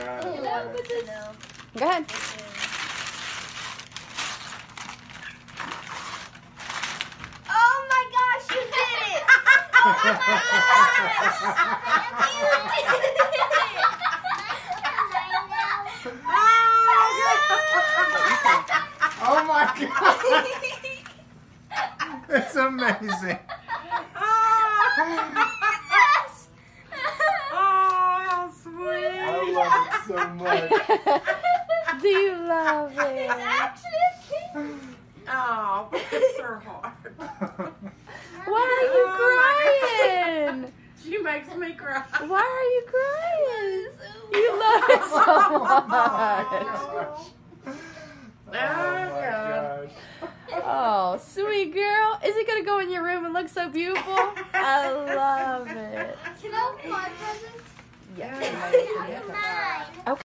Go ahead. Oh my gosh, you did it! Oh my gosh! You did it! Oh my god! It's amazing. Oh. So much. Do you love It's it? actually a kid. Oh, bless her heart. Why are you oh crying? She makes me cry. Why are you crying? You love it so much. Oh my oh oh gosh. Oh, sweet girl. Is it going to go in your room and look so beautiful? Yes. okay.